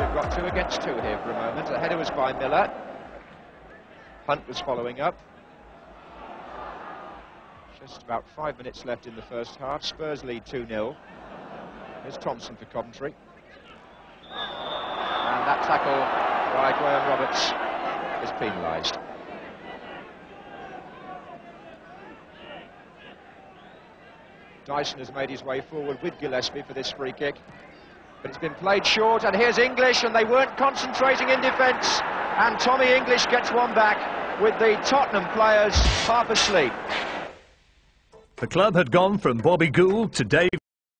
Have got two against two here for a moment. The header was by Miller. Hunt was following up. Just about five minutes left in the first half. Spurs lead 2-0. Here's Thompson for Coventry. And that tackle by Graham Roberts is penalised. Dyson has made his way forward with Gillespie for this free kick. But it's been played short, and here's English, and they weren't concentrating in defence. And Tommy English gets one back with the Tottenham players half asleep. The club had gone from Bobby Gould to Dave